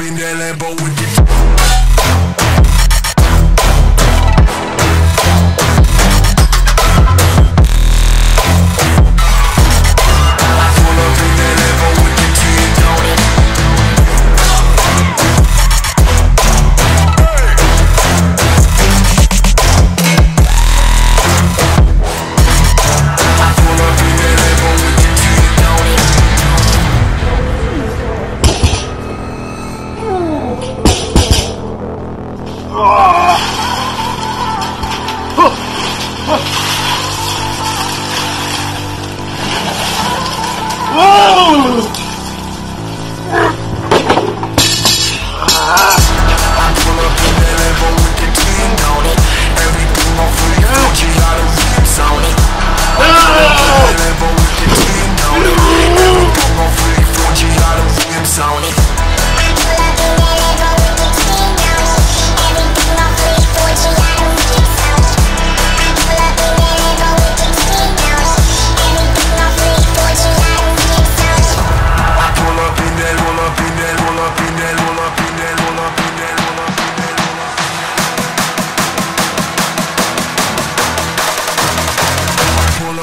in that Lambo with the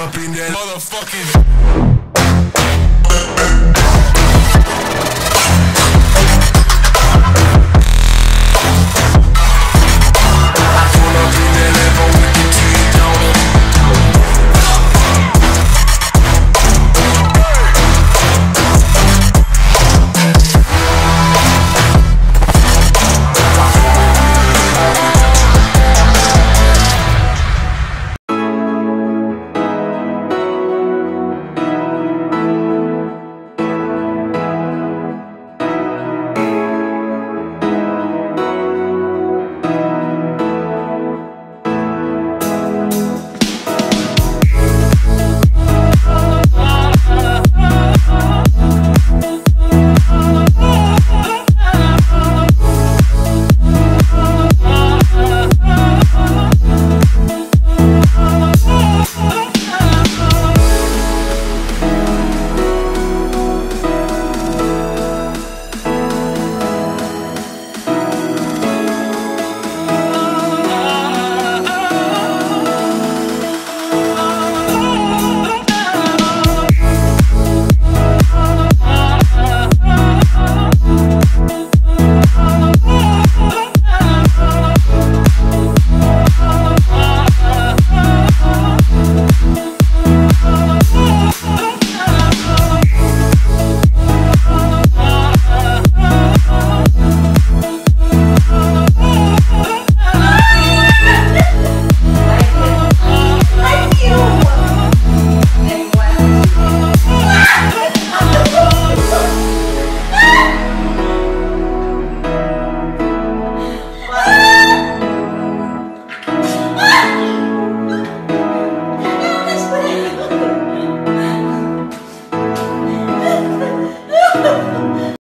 up in that motherfucking.